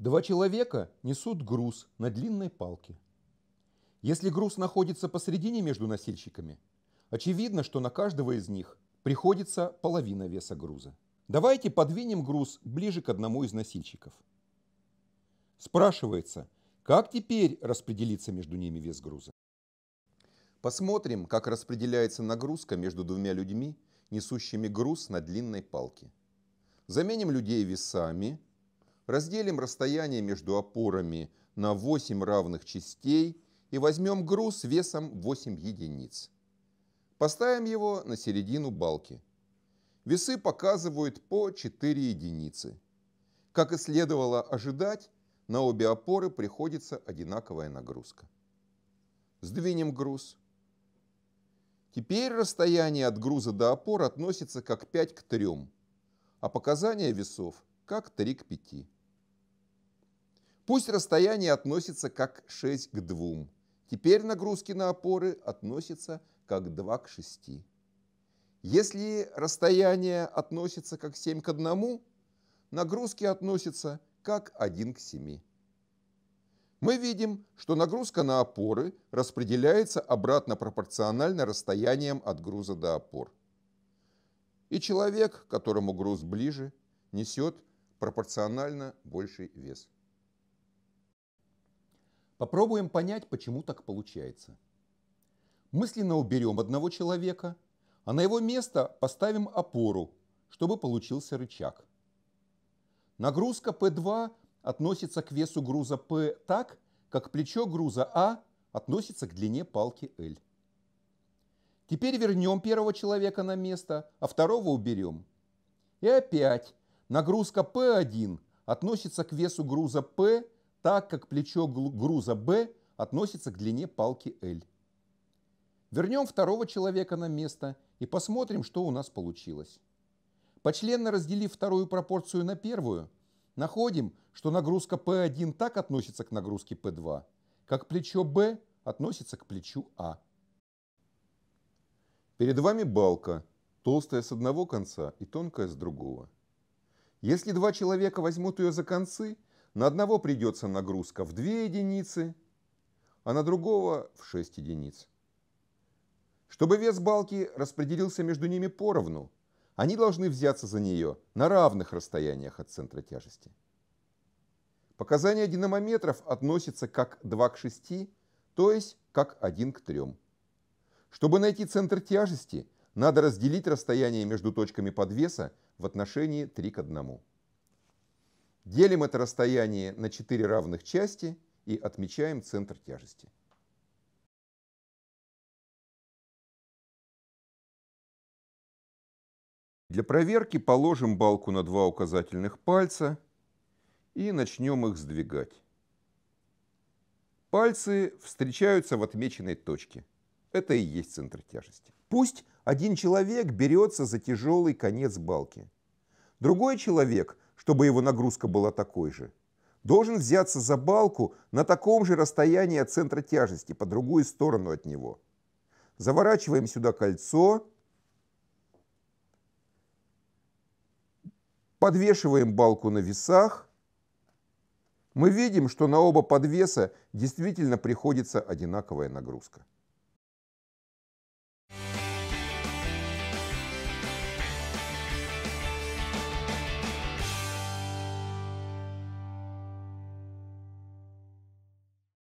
Два человека несут груз на длинной палке. Если груз находится посредине между носильщиками, очевидно, что на каждого из них приходится половина веса груза. Давайте подвинем груз ближе к одному из носильщиков. Спрашивается, как теперь распределиться между ними вес груза? Посмотрим, как распределяется нагрузка между двумя людьми, несущими груз на длинной палке. Заменим людей весами, разделим расстояние между опорами на 8 равных частей и возьмем груз весом 8 единиц. Поставим его на середину балки. Весы показывают по 4 единицы. Как и следовало ожидать, на обе опоры приходится одинаковая нагрузка. Сдвинем груз. Теперь расстояние от груза до опор относится как 5 к 3 а показания весов как 3 к 5. Пусть расстояние относится как 6 к 2. Теперь нагрузки на опоры относятся как 2 к 6. Если расстояние относится как 7 к 1, нагрузки относятся как 1 к 7. Мы видим, что нагрузка на опоры распределяется обратно пропорционально расстояниям от груза до опор. И человек, которому груз ближе, несет пропорционально больший вес. Попробуем понять, почему так получается. Мысленно уберем одного человека, а на его место поставим опору, чтобы получился рычаг. Нагрузка P2 относится к весу груза P так, как плечо груза А относится к длине палки L. Теперь вернем первого человека на место, а второго уберем. И опять нагрузка P1 относится к весу груза P, так как плечо груза B относится к длине палки L. Вернем второго человека на место и посмотрим, что у нас получилось. Почленно разделив вторую пропорцию на первую, находим, что нагрузка P1 так относится к нагрузке P2, как плечо B относится к плечу А. Перед вами балка, толстая с одного конца и тонкая с другого. Если два человека возьмут ее за концы, на одного придется нагрузка в 2 единицы, а на другого в 6 единиц. Чтобы вес балки распределился между ними поровну, они должны взяться за нее на равных расстояниях от центра тяжести. Показания динамометров относятся как 2 к 6, то есть как 1 к 3. Чтобы найти центр тяжести, надо разделить расстояние между точками подвеса в отношении 3 к 1. Делим это расстояние на 4 равных части и отмечаем центр тяжести. Для проверки положим балку на два указательных пальца и начнем их сдвигать. Пальцы встречаются в отмеченной точке. Это и есть центр тяжести. Пусть один человек берется за тяжелый конец балки. Другой человек, чтобы его нагрузка была такой же, должен взяться за балку на таком же расстоянии от центра тяжести, по другую сторону от него. Заворачиваем сюда кольцо, подвешиваем балку на весах. Мы видим, что на оба подвеса действительно приходится одинаковая нагрузка.